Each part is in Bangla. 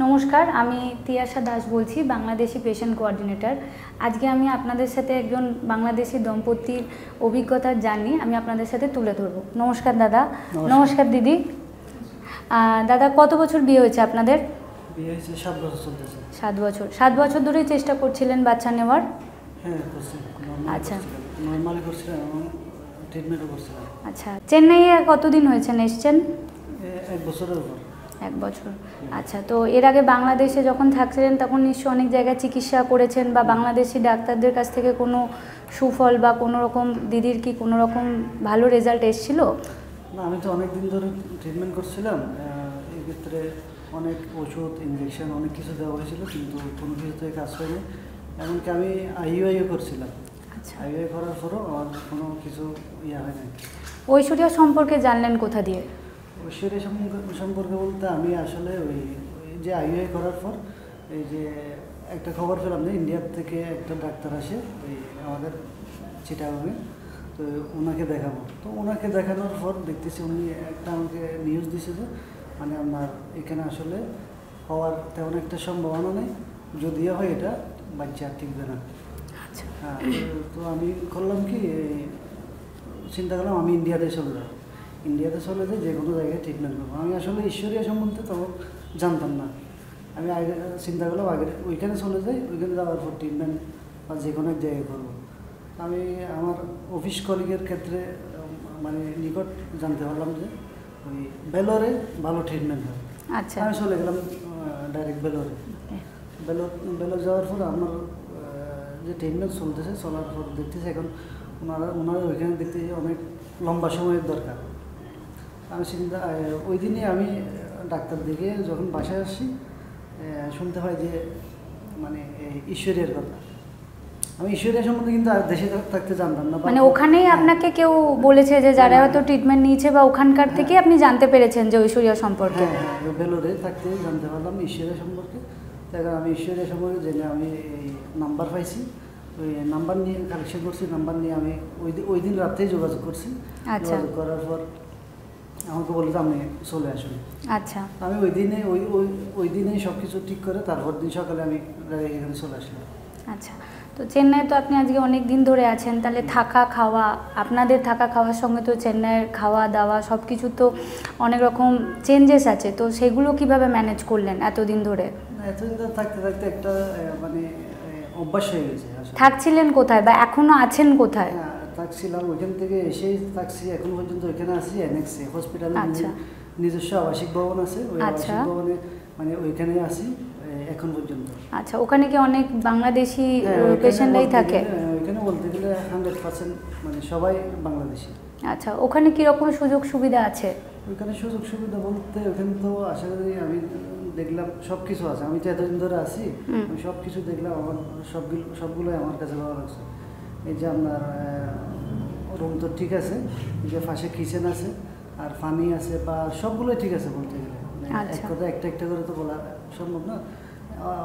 নমস্কার আমি তিয়াশা দাস বলছি বাংলাদেশি পেশেন্ট কোঅর্ডিনেটর আজকে আমি আপনাদের সাথে একজন বাংলাদেশি দম্পতির অভিজ্ঞতা জানি আমি আপনাদের সাথে তুলে ধরবো। নমস্কার দাদা। নমস্কার। দিদি। দাদা কত বছর বিয়ে হয়েছে আপনাদের? সাত বছর সাত বছর। ধরেই চেষ্টা করছিলেন বাচ্চা নেওয়ার? হ্যাঁ আচ্ছা। আচ্ছা। চেন্নাইয়ে কতদিন হয়েছেন এসছেন? এক বছরের উপর। এক বছর। আচ্ছা তো এর আগে বাংলাদেশে যখন থাকছিলেন তখন নিশ্চয়ই অনেক জায়গায় চিকিৎসা করেছেন বা বাংলাদেশি ডাক্তারদের কাছ থেকে কোনো সুফল বা কোনো রকম দিদির কি কোনো রকম ভালো রেজাল্ট এসেছিল? না আমি তো অনেক দিন ধরে ট্রিটমেন্ট করছিলাম। আহ, এই ক্ষেত্রে অনেক ওষুধ ইঞ্জেকশন অনেক কিছু দেওয়া হয়েছিল কিন্তু কোনো কিছুতে কাজ হয়নি। এমনকি আমি আইইউআইও করছিলাম। আচ্ছা। আইইউআই করার পরও আমার কোনো কিছু ইয়ে হয় নাই ঐশ্বর্য সম্পর্কে জানলেন কোথা দিয়ে? ঐশ্বর্য সম্পর্কে- সম্পর্কে বলতে আমি আসলে ওই যে আইইআই করার পর এই যে একটা খবর পেলাম যে ইন্ডিয়ার থেকে একটা ডাক্তার আসে ওই আমাদের চিটাগাঙে তো ওনাকে দেখাবো। তো ওনাকে দেখানোর পর দেখতেছি উনি একটা আমাকে নিউজ দিছে যে মানে আপনার এখানে আসলে হওয়ার তেমন একটা সম্ভাবনা নেই যদিও হয় এটা বাচ্চা আর টিকবে না। আচ্ছা। হ্যাঁ তো- আমি করলাম কি চিন্তা করলাম আমি ইন্ডিয়াতে চলে যাব ইন্ডিয়াতে চলে যাই যে কোনো জায়গায় ট্রিটমেন্ট করব। আমি আসলে ঈশ্বরীয় সম্বন্ধে তখন জানতাম না। আমি আগে চিন্তা করলাম আগে ওইখানে চলে যাই ওইখানে যাওয়ার পর ট্রিটমেন্ট বা যে কোনো এক জায়গায় করব। আমি আমার অফিস কলিগের ক্ষেত্রে মানে নিকট জানতে পারলাম যে ওই বেলোরে ভালো ট্রিটমেন্ট হয়। আচ্ছা। আমি চলে গেলাম ডাইরেক্ট বেলোরে। বেলোর বেলোর যাওয়ার পর আমার যে ট্রিটমেন্ট চলতেছে চলার পর দেখতেছি এখন ওনারা ওনারা ওইখানে দেখতেছি অনেক লম্বা সময়ের দরকার। আমি চিন্তা ওই দিনে আমি ডাক্তার দেখে যখন বাসায় আসছি আহ, শুনতে হয় যে মানে ঈশ্বরের কথা আমি ঈশ্বরের সম্বন্ধে কিন্তু আর দেশে থাকতে জানতাম না মানে ওখানেই হ্যাঁ। আপনাকে কেউ বলেছে যে যারা হ্যাঁ। হয়তো ট্রিটমেন্ট নিয়েছে বা ওখানকার হ্যাঁ। থেকে আপনি জানতে পেরেছেন যে ঐশ্বর্য সম্পর্কে হ্যাঁ বেলোরে থাকতে জানতে পারলাম ঈশ্বরের সম্পর্কে তাই আমি ঈশ্বরের সম্পর্কে জেনে আমি এই নাম্বার পাইছি ওই নাম্বার নিয়ে কালেকশন করছি নাম্বার নিয়ে আমি ওই ওই দিন রাত্রেই যোগাযোগ করছি আচ্ছা। যোগাযোগ করার পর আমাকে বলল আপনি চলে আসুন। আচ্ছা। আমি ওই দিনে ওই ওই ওই দিনেই সব কিছু ঠিক করে তারপর দিন সকালে আমি এখানে চলে আসলাম। আচ্ছা। তো চেন্নাই তো আপনি আজকে অনেক দিন ধরে আছেন তাহলে থাকা খাওয়া আপনাদের থাকা খাওয়ার সঙ্গে তো চেন্নাইয়ের খাওয়া দাওয়া সব কিছু তো অনেক রকম চেঞ্জেস আছে তো সেগুলো কীভাবে ম্যানেজ করলেন এতদিন ধরে? এতদিন ধরে থাকতে থাকতে একটা মানে অভ্যাস হয়ে গেছে। থাকছিলেন কোথায় বা এখনও আছেন কোথায়? হ্যাঁ থাকছিলাম ওইখান থেকে এসেই থাকছি এখন পর্যন্ত ওইখানে আছি এনএক্সে হসপিটালে আচ্ছা। নিজস্ব আবাসিক ভবন আছে ওই আচ্ছা। আবাসিক ভবনে মানে ওইখানে আছি এখন পর্যন্ত আচ্ছা ওখানে কি অনেক বাংলাদেশি হ্যাঁ, পেশেন্টরাই থাকে হ্যাঁ, ওইখানে বলতে গেলে হান্ড্রেড পার্সেন্ট মানে সবাই বাংলাদেশি আচ্ছা ওখানে কীরকম সুযোগ সুবিধা আছে ওইখানে সুযোগ সুবিধা বলতে ওখানে তো আশা করি আমি দেখলাম সব কিছু আছে আমি তো এতদিন ধরে আছি। আমি সব কিছু দেখলাম আমার সবগুলো সবগুলোই আমার কাছে ভালো লাগছে এই যে আপনার রুম তো ঠিক আছে এই যে পাশে কিচেন আছে আর পানি আছে বা সবগুলোই ঠিক আছে বলতে গেলে। মানে এক আচ্ছা। কথা একটা একটা করে তো বলা সম্ভব না।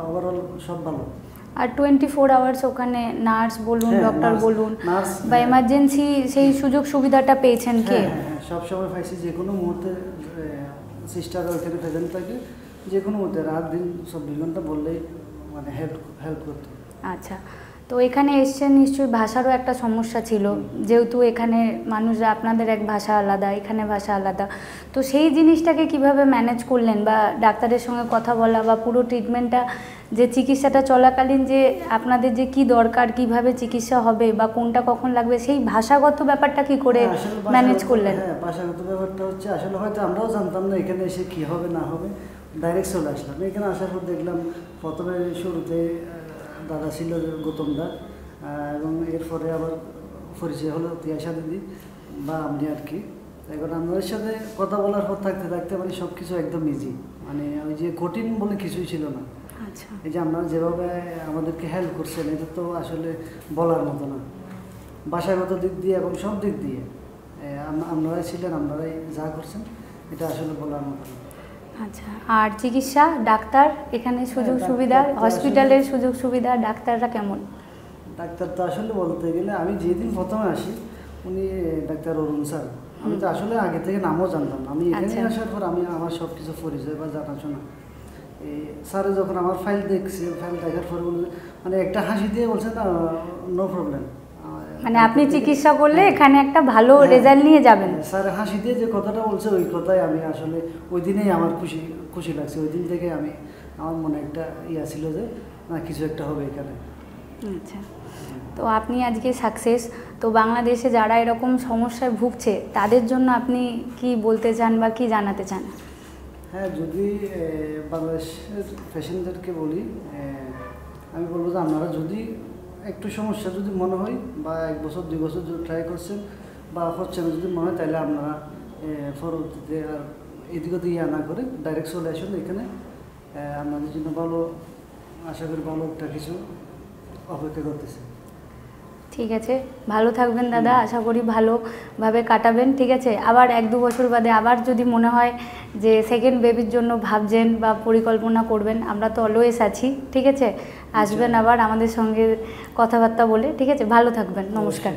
ওভারঅল সব ভালো। আর টোয়েন্টি ফোর আওয়ার্স ওখানে নার্স বলুন হ্যাঁ, ডক্টর বলুন nurse, বা হ্যাঁ। এমার্জেন্সি সেই সুযোগ সুবিধাটা পেয়েছেন কে? হ্যাঁ হ্যাঁ হ্যাঁ সব সময় পাইছি যে কোনো মুহূর্তে সিস্টার ওইখানে প্রেজেন্ট থাকে যে কোনো মুহূর্তে রাত দিন চব্বিশ ঘণ্টা বললেই মানে হেল্প হেল্প করতো। আচ্ছা। তো এখানে এসছেন নিশ্চয়ই ভাষারও একটা সমস্যা ছিল। যেহেতু এখানে মানুষরা আপনাদের এক ভাষা আলাদা এখানে ভাষা আলাদা। তো সেই জিনিসটাকে কীভাবে ম্যানেজ করলেন বা ডাক্তারের সঙ্গে কথা বলা বা পুরো ট্রিটমেন্টটা যে চিকিৎসাটা চলাকালীন যে আপনাদের যে কি দরকার কীভাবে চিকিৎসা হবে বা কোনটা কখন লাগবে সেই ভাষাগত ব্যাপারটা কি করে ম্যানেজ করলেন? হ্যাঁ ভাষাগত ব্যাপারটা হচ্ছে আসলে হয়তো আমরাও জানতাম না এখানে এসে কি হবে না হবে। ডাইরেক্ট চলে আসলাম। এখানে আসার পর দেখলাম প্রথমে শুরুতে দাদা ছিল গৌতম দা এবং এরপরে আবার পরিচয় হলো তিয়াশা দিদি বা আপনি আর কি। এখন আপনাদের সাথে কথা বলার পর থাকতে থাকতে মানে সব কিছু একদম ইজি মানে ওই যে কঠিন বলে কিছুই ছিল না। আচ্ছা। এই যে আপনারা যেভাবে আমাদেরকে হেল্প করছেন এটা তো আসলে বলার মতো না। ভাষাগত দিক দিয়ে এবং সব দিক দিয়ে। আপনারাই ছিলেন আপনারাই যা করছেন এটা আসলে বলার মতো না। আচ্ছা আর চিকিৎসা ডাক্তার এখানে সুযোগ সুবিধা হসপিটালের সুযোগ সুবিধা ডাক্তাররা কেমন? ডাক্তার তো আসলে বলতে গেলে আমি যেদিন প্রথমে আসি উনি ডাক্তার অরুণ স্যার। আমি তো আসলে আগে থেকে নামও জানতাম আমি এখানে আচ্ছা। আসার পর আমি আমার সব কিছু পরিচয় বা জানাশোনা। এই স্যারে যখন আমার ফাইল দেখছে ফাইল দেখার পরে মানে একটা হাসি দিয়ে বলছে না নো প্রবলেম মানে আপনি চিকিৎসা করলে হ্যাঁ। এখানে একটা ভালো রেজাল্ট নিয়ে যাবেন। স্যার হাসি দিয়ে যে কথাটা বলছে ওই কথাই আমি আসলে ওই দিনেই আমার খুশি খুশি লাগছে। ওই দিন থেকে আমি আমার মনে একটা ইয়া ছিল যে না কিছু একটা হবে এখানে। আচ্ছা। তো আপনি আজকে সাকসেস তো বাংলাদেশে যারা এরকম সমস্যায় ভুগছে তাদের জন্য আপনি কি বলতে চান বা কি জানাতে চান? হ্যাঁ যদি বাংলাদেশের পেশেন্টদেরকে বলি আমি বলব যে আপনারা যদি একটু সমস্যা যদি মনে হয় বা এক বছর, দুই বছর যদি ট্রাই করছেন বা হচ্ছে না, যদি মনে হয় তাহলে আপনারা পরবর্তীতে আর এদিক ওদিক ইয়া না করে ডাইরেক্ট চলে আসুন এখানে। আপনাদের জন্য ভালো, আশা করি ভালো একটা কিছু অপেক্ষা করতেছে। ঠিক আছে। ভালো থাকবেন দাদা আশা করি ভালোভাবে কাটাবেন ঠিক আছে? আবার এক দু বছর বাদে আবার যদি মনে হয় যে সেকেন্ড বেবির জন্য ভাবছেন বা পরিকল্পনা করবেন আমরা তো অলওয়েজ আছি ঠিক আছে? আসবেন আবার আমাদের সঙ্গে কথাবার্তা বলে ঠিক আছে? ভালো থাকবেন নমস্কার।